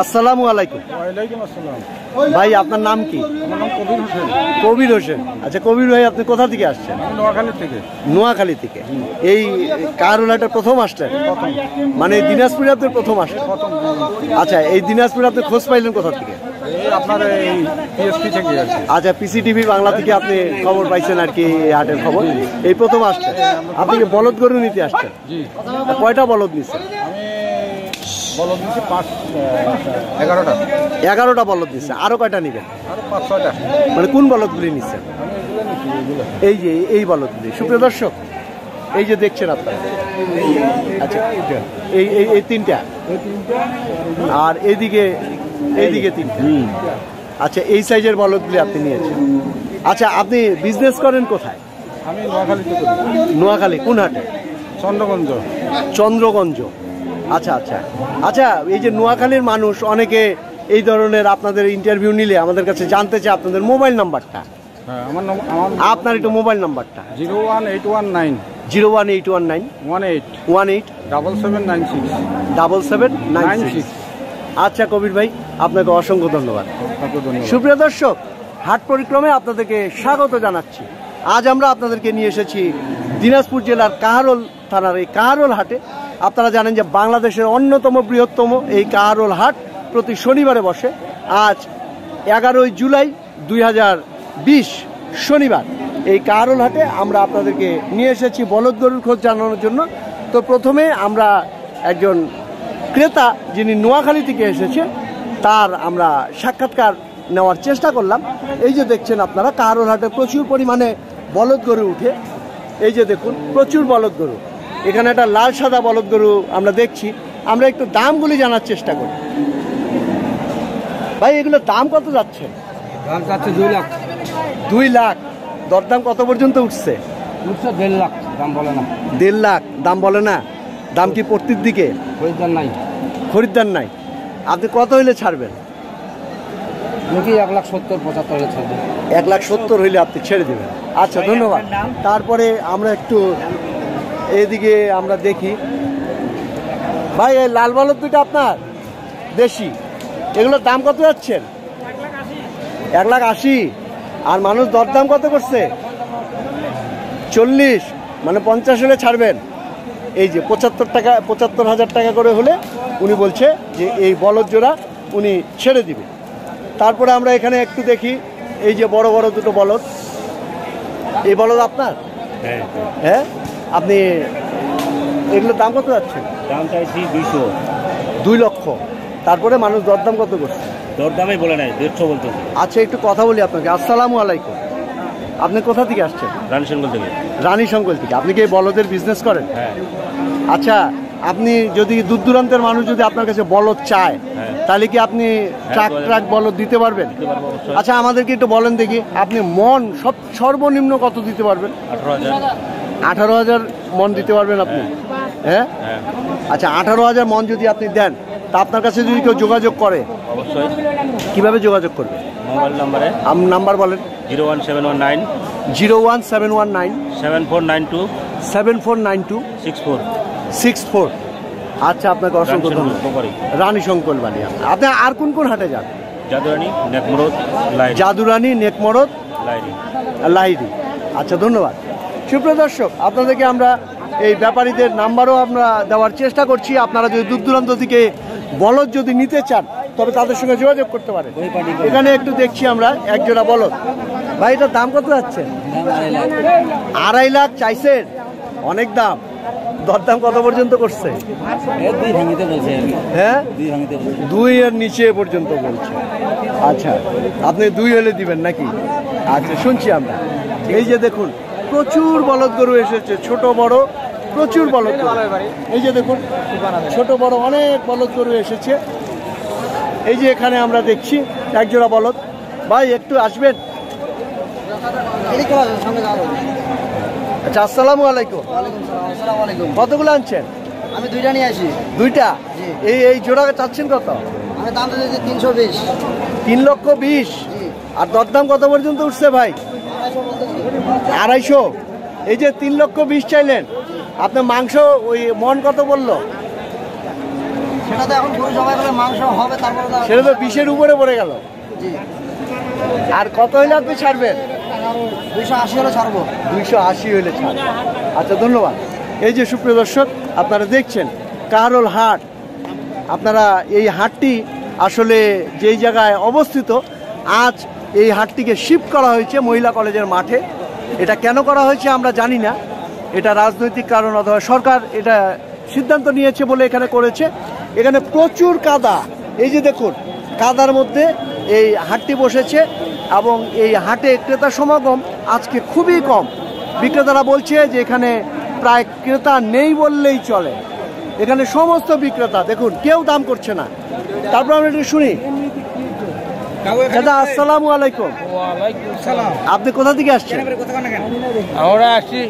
আসসালামু আলাইকুম। ভাই আপনার নাম কি? কবির হোসেন। আচ্ছা কবির ভাই আপনি কোথা থেকে আসছেন? নোয়াখালী থেকে। নোয়াখালী থেকে। এই কারুলাটা প্রথম আসলেন? মানে দিনাজপুরে আপনি প্রথম প্রথম আচ্ছা এই দিনাজপুরে আপনি খোঁজ পাইলেন কোথা থেকে? আপনার এই পিএসপি থেকে আচ্ছা পিসিটিভি বাংলা থেকে আপনি খবর পাইছেন আর কি হাটের খবর। এই প্রথম আসছেন। আপনি বলদ গরু নিতে আসছেন? কয়টা বলদ নিচ্ছেন? আমি বলো দিচ্ছি পাঁচ এগারোটা। এগারোটা বলদ নিচ্ছে আরও কয়টা নেবেন আর পাঁচ ছয়টা। মানে কোন বলদগুলি নিচ্ছেন নিচ্ছি এই যে এই বলদগুলি। সুপ্রিয় দর্শক এই যে দেখছেন আপনারা। আচ্ছা এই এই এই তিনটা। আর এইদিকে এইদিকে তিনটা। আচ্ছা এই সাইজের বলদগুলি আপনি নিয়েছেন। আচ্ছা আপনি বিজনেস করেন কোথায়? আমি নোয়াখালীতে নোয়াখালী কোন হাটে? চন্দ্রগঞ্জ। চন্দ্রগঞ্জ। আচ্ছা আচ্ছা। আচ্ছা এই যে নোয়াখালীর মানুষ অনেকে এই ধরনের আপনাদের ইন্টারভিউ নিলে আমাদের কাছে জানতে চায় আপনাদের মোবাইল নাম্বারটা হ্যাঁ আমার নাম আমার আপনার একটু মোবাইল নাম্বারটা zero one eight one nine. Zero one eight one nine. One eight. One eight. Double seven nine six. Double seven nine nine six. Six. আচ্ছা কবির ভাই আপনাকে অসংখ্য ধন্যবাদ। আপনাকে ধন্যবাদ। সুপ্রিয় দর্শক হাট পরিক্রমে আপনাদেরকে স্বাগত জানাচ্ছি। আজ আমরা আপনাদেরকে নিয়ে এসেছি দিনাজপুর জেলার কাহারোল থানার এই কাহারোল হাটে। আপনারা জানেন যে বাংলাদেশের অন্যতম বৃহত্তম এই কাহারোল হাট প্রতি শনিবারে বসে। আজ এগারোই জুলাই দুই হাজার বিশ শনিবার। এই কাহারোল হাটে আমরা আপনাদেরকে নিয়ে এসেছি বলদ গরুর খোঁজ জানানোর জন্য। তো প্রথমে আমরা একজন ক্রেতা যিনি নোয়াখালী থেকে এসেছে, তার আমরা সাক্ষাৎকার নেওয়ার চেষ্টা করলাম। এই যে দেখছেন আপনারা কাহারোল হাটে প্রচুর পরিমাণে বলদ গরু উঠে। এই যে দেখুন, প্রচুর বলদ গরু। এখানে একটা লাল সাদা বলদ গরু আমরা দেখছি। আমরা একটু দামগুলি জানার চেষ্টা করি। ভাই এগুলোর দাম কত যাচ্ছে? দাম চাচ্ছে দুই লাখ। দুই লাখ। দরদাম কত পর্যন্ত উঠছে? উঠছে দেড় লাখ দাম বলে না। দেড় লাখ দাম বলে না? দাম কি পড়তির দিকে? খরিদ্দার নাই। খরিদ্দার নাই। আপনি কত হইলে ছাড়বেন? নাকি এক লাখ সত্তর পঁচাত্তর হাজার ছাড়বে। এক লাখ সত্তর হইলে আপনি ছেড়ে দেবেন। আচ্ছা ধন্যবাদ। তারপরে আমরা একটু এদিকে আমরা দেখি। ভাই এই লাল বলদ দুটো আপনার? দেশি। এগুলোর দাম কত যাচ্ছেন? এক লাখ আশি। আর মানুষ দরদাম কত করছে? চল্লিশ। মানে পঞ্চাশ হলে ছাড়বেন। এই যে পঁচাত্তর টাকা পঁচাত্তর হাজার টাকা করে হলে উনি বলছে যে এই বলদ জোড়া উনি ছেড়ে দিবে। তারপরে আমরা এখানে একটু দেখি এই যে বড় বড় দুটো বলদ। এই বলদ আপনার? হ্যাঁ। হ্যাঁ? আপনি এগুলোর দাম কত যাচ্ছে? দাম চাইছি দুইশো। দুই লক্ষ। তারপরে মানুষ দরদাম কত করছে? দরদামই বলে নাই দেড়শো বলতেছে আচ্ছা একটু কথা বলি আপনাকে। আসসালামু আলাইকুম। আপনি কোথা থেকে আসছেন? রান সেনগল থেকে। রানী শঙ্কল থেকে। আপনি কি বলদের বিজনেস করেন? হ্যাঁ। আচ্ছা আপনি যদি দূর দূরান্তের মানুষ যদি আপনার কাছে বলদ চায় হ্যাঁ। তাহলে কি আপনি ট্রাক বলেন। ট্রাক বলদ দিতে পারবেন? আচ্ছা আমাদেরকে একটু বলেন দেখি আপনি মন সব সর্বনিম্ন কত দিতে পারবেন? আঠারো হাজার। আঠারো হাজার মন দিতে পারবেন আপনি। হ্যাঁ? আচ্ছা আঠারো হাজার মন যদি আপনি দেন তা আপনার কাছে যদি কেউ যোগাযোগ করে অবশ্যই। কীভাবে যোগাযোগ করবে? মোবাইল নাম্বারে। আম নাম্বার বলেন। Zero one seven one nine. Zero one seven one nine. Seven four nine two. Seven four nine two. Six four. Six four. আচ্ছা আপনাকে অসংখ্য ধন্যবাদ। রানী শঙ্কর বালিয়া আপনি। আর কোন কোন হাটে যান? জাদুরানি নেকমরদ জাদুরানী নেকমরদ লাইনি লাহিরি আচ্ছা ধন্যবাদ। সুপ্রিয় দর্শক, আপনাদেরকে আমরা এই ব্যাপারীদের নাম্বারও আমরা দেওয়ার চেষ্টা করছি। আপনারা যদি দূর দূরান্ত থেকে বলদ যদি নিতে চান, তবে তাদের সঙ্গে যোগাযোগ করতে পারেন। এখানে একটু দেখছি আমরা, একজোড়া বলদ। ভাই, এটার দাম কত যাচ্ছে? আড়াই লাখ চাইছেন অনেক দাম। দরদাম কত পর্যন্ত করছে? হ্যাঁ? দুই এর নিচে পর্যন্ত বলছে। আচ্ছা আপনি দুই হলে দিবেন নাকি? আচ্ছা শুনছি আমরা। এই যে দেখুন প্রচুর বলদ গরু এসেছে ছোট বড় প্রচুর বলদ গরু। এই যে দেখুন ছোট বড় অনেক বলদ গরু এসেছে। এই যে এখানে আমরা দেখছি একজোড়া বলদ। ভাই একটু আসবেন? আচ্ছা আসসালামু আলাইকুম। কতগুলো আনছেন? আমি দুইটা নিয়ে আসি। দুইটা? এই এই জোড়া চাচ্ছেন কত? আমি দাম দিয়েছি তিনশো বিশ। তিন লক্ষ বিশ। আর দরদাম কত পর্যন্ত উঠছে ভাই? আড়াইশো। এই যে তিন লক্ষ বিশ চাইলেন আপনার মাংস ওই মন কত বলল? সেটা তো বিশের উপরে পড়ে গেল। আর কত হইলে আপনি ছাড়বেন? দুইশো আশি হলে ছাড়বো। দুইশো আশি হইলে আচ্ছা ধন্যবাদ। এই যে সুপ্রিয় দর্শক আপনারা দেখছেন কারল হাট। আপনারা এই হাটটি আসলে যেই জায়গায় অবস্থিত আজ এই হাটটিকে শিফট করা হয়েছে মহিলা কলেজের মাঠে। এটা কেন করা হয়েছে আমরা জানি না। এটা রাজনৈতিক কারণ অথবা সরকার এটা সিদ্ধান্ত নিয়েছে বলে এখানে করেছে। এখানে প্রচুর কাদা। এই যে দেখুন, কাদার মধ্যে এই হাটটি বসেছে এবং এই হাটে ক্রেতা সমাগম আজকে খুবই কম। বিক্রেতারা বলছে যে এখানে প্রায় ক্রেতা নেই বললেই চলে। এখানে সমস্ত বিক্রেতা, দেখুন, কেউ দাম করছে না। তারপর আমরা একটু শুনি। দাদা আসসালামু আলাইকুম। আপনি কোথা থেকে আসছেন? আমরা আসছি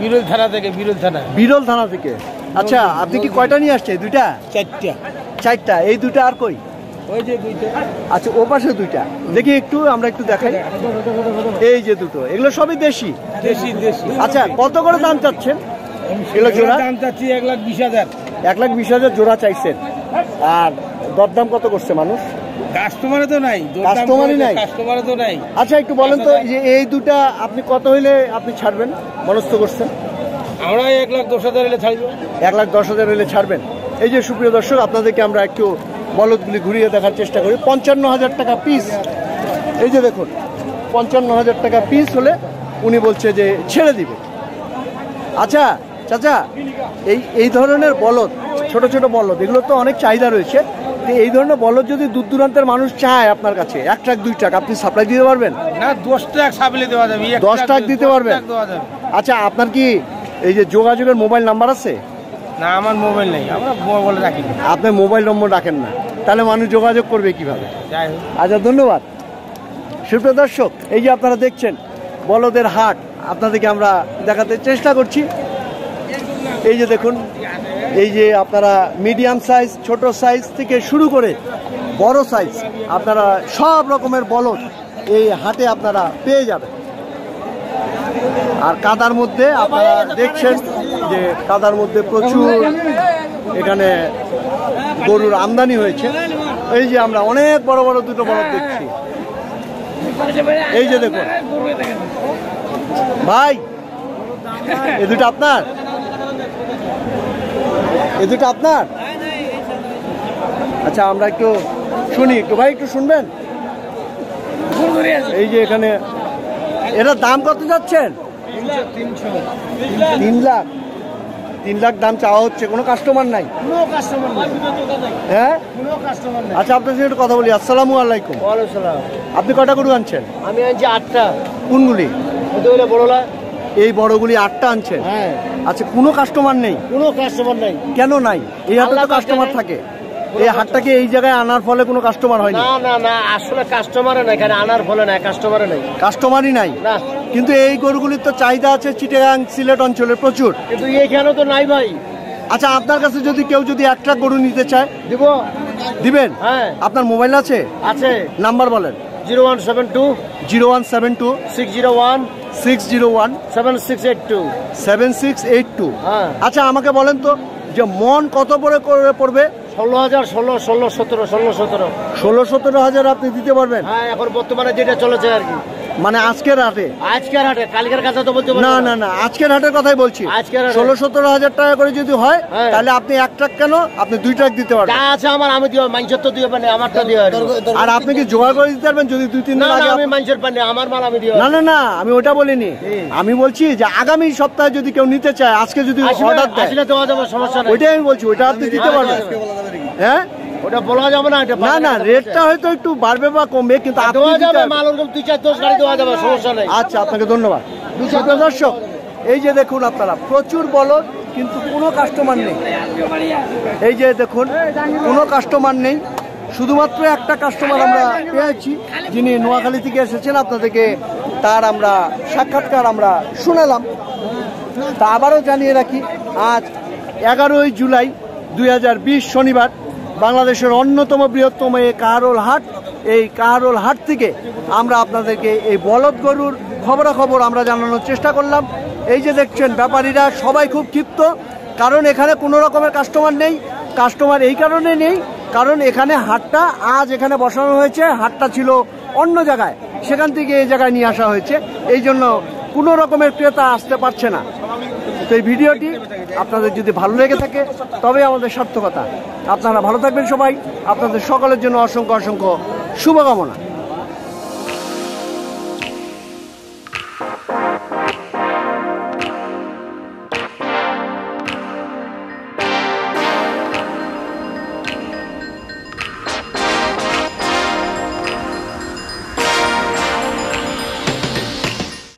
বিরোধ থানা থেকে বিরোধ থানা। বিরল থানা থেকে। আচ্ছা আপনি কি কয়টা নিয়ে আসছেন? দুইটা? চারটা। চারটা। এই দুইটা আর কই? ওই যে দুইটা। আচ্ছা ও পাশে দুইটা। দেখি একটু আমরা একটু দেখাই। এই যে দুটো। এগুলো সবই দেশি? দেশি দেশি। আচ্ছা কত করে দাম চাচ্ছেন? এগুলো জোড়া? দাম চাচ্ছি এক লাখ বিশ হাজার। এক লাখ বিশ হাজার জোড়া চাইছেন। আর দরদাম কত করছে মানুষ? কাস্টমারে তো নাই কাস্টমারই নাই? কাস্টমারে তো নাই। আচ্ছা একটু বলেন তো যে এই দুটা আপনি কত হইলে আপনি ছাড়বেন? মনস্থ করছেন? আমরা এক লাখ দশ হাজার এলে ছাড়বো। এক লাখ দশ হাজার হইলে ছাড়বেন। এই যে সুপ্রিয় দর্শক আপনাদেরকে আমরা একটু বলদগুলি ঘুরিয়ে দেখার চেষ্টা করি। পঞ্চান্ন হাজার টাকা পিস এই যে দেখুন পঞ্চান্ন হাজার টাকা পিস হলে উনি বলছে যে ছেড়ে দিবে। আচ্ছা চাচা এই এই ধরনের বলদ ছোট ছোট বলদ এগুলো তো অনেক চাহিদা রয়েছে। এই ধরনের বলদ যদি দূর দূরান্তের মানুষ চায় আপনার কাছে এক ট্রাক দুই ট্রাক আপনি সাপ্লাই দিতে পারবেন? না দশ টাকা সাবলে দেওয়া যাবে দশ টাকা দিতে পারবেন? আচ্ছা আপনার কি এই যে যোগাযোগের মোবাইল নাম্বার আছে? না আমার মোবাইল নেই আমরা মোবাইল রাখি। আপনি মোবাইল নম্বর রাখেন না। তাহলে মানুষ যোগাযোগ করবে কীভাবে? আচ্ছা ধন্যবাদ। সুপ্রিয় দর্শক এই যে আপনারা দেখছেন বলদের হাট আপনাদেরকে আমরা দেখাতে চেষ্টা করছি। এই যে দেখুন এই যে আপনারা মিডিয়াম সাইজ, ছোট সাইজ থেকে শুরু করে বড় সাইজ, আপনারা সব রকমের বলদ এই হাটে আপনারা পেয়ে যাবেন। আর কাদার মধ্যে আপনারা দেখছেন যে কাদার মধ্যে প্রচুর এখানে গরুর আমদানি হয়েছে। এই যে আমরা অনেক বড় বড় দুটো বলদ দেখছি। এই যে দেখুন। ভাই, এ দুটো আপনার? এ দুটো আপনার? আচ্ছা আমরা একটু শুনি একটু ভাই একটু শুনবেন? এই যে এখানে এটার দাম কত যাচ্ছেন? তিন লাখ। তিন লাখ দাম চাওয়া হচ্ছে কোনো কাস্টমার নাই? হ্যাঁ? আচ্ছা আপনার সাথে একটু কথা বলি আসসালামু আলাইকুম। আপনি কটা গরু আনছেন? আমি আনছি আটটা। কোনগুলি? বড়লা। এই বড়গুলি আটটা আনছেন হ্যাঁ। আচ্ছা কোনো কাস্টমার নেই? কোনো কাস্টমার নাই। কেন নাই? এই হাটে তো কাস্টমার থাকে। এই হাটটাকে এই জায়গায় আনার ফলে কোনো কাস্টমার হয়নি? না না না আসলে কাস্টমারে নাই এখানে আনার ফলে নাই কাস্টমারে নাই। কাস্টমারই নাই? না। কিন্তু এই গরুগুলির তো চাহিদা আছে চিটাগাং সিলেট অঞ্চলে প্রচুর। কিন্তু এইখানে তো নাই ভাই। আচ্ছা আপনার কাছে যদি কেউ যদি একটা গরু নিতে চায় দিব। দিবেন? হ্যাঁ। আপনার মোবাইল আছে? আছে। নাম্বার বলেন। Zero one seven two. Zero one seven two. Six zero one. Six zero one. Seven six eight two. Seven six eight two. হ্যাঁ। আচ্ছা আমাকে বলেন তো যে মন কত পরে করে পড়বে? ষোলো হাজার ষোলো ষোলো সতেরো ষোলো সতেরো। ষোলো সতেরো হাজার আপনি দিতে পারবেন? হ্যাঁ এখন বর্তমানে যেটা চলেছে আর কি। মানে আজকের হাটে। আজকের হাটে কালকের কাছে তো বলতে না না। না আজকের হাটের কথাই বলছি। আজকের। ষোলো সতেরো হাজার টাকা করে যদি হয় হ্যাঁ। তাহলে আপনি এক ট্রাক কেন? আপনি দুই ট্রাক দিতে পারবেন। আছে আমার আমি দিও মানুষের তো দিও মানে আমারটা দিও আর আপনি কি জোগাড় করে দিতে পারবেন যদি দুই তিন না দিন আগে আমি মানুষের পানি আমার মাল আমি দিও। না না না আমি ওটা বলিনি। আমি বলছি যে আগামী সপ্তাহে যদি কেউ নিতে চায় আজকে যদি অর্ডার দেয় আসলে দেওয়া যাবে সমস্যা নেই। ওইটাই আমি বলছি ওইটা আপনি দিতে পারবেন। হ্যাঁ? ওটা বলা যাবে না এটা না না রেটটা হয়তো একটু বাড়বে বা কমবে কিন্তু দেওয়া যাবে মাল ওরকম দুই চার দশ গাড়ি দেওয়া যাবে সমস্যা নেই। আচ্ছা আপনাকে ধন্যবাদ। দর্শক এই যে দেখুন আপনারা প্রচুর বলদ কিন্তু কোনো কাস্টমার নেই। এই যে দেখুন কোনো কাস্টমার নেই। শুধুমাত্র একটা কাস্টমার আমরা পেয়েছি যিনি নোয়াখালী থেকে এসেছেন আপনাদেরকে তার আমরা সাক্ষাৎকার আমরা শুনালাম। তা আবারও জানিয়ে রাখি আজ এগারোই জুলাই দুই হাজার বিশ শনিবার বাংলাদেশের অন্যতম বৃহত্তম এই কাহারোল হাট। এই কাহারোল হাট থেকে আমরা আপনাদেরকে এই বলদ গরুর খবরাখবর আমরা জানানোর চেষ্টা করলাম। এই যে দেখছেন ব্যাপারীরা সবাই খুব ক্ষিপ্ত, কারণ এখানে কোনো রকমের কাস্টমার নেই। কাস্টমার এই কারণে নেই, কারণ এখানে হাটটা আজ এখানে বসানো হয়েছে। হাটটা ছিল অন্য জায়গায়। সেখান থেকে এই জায়গায় নিয়ে আসা হয়েছে। এই জন্য কোনো রকমের ক্রেতা আসতে পারছে না। তো এই ভিডিওটি আপনাদের যদি ভালো লেগে থাকে, তবে আমাদের সার্থকতা। আপনারা ভালো থাকবেন সবাই। আপনাদের সকলের জন্য অসংখ্য অসংখ্য শুভকামনা।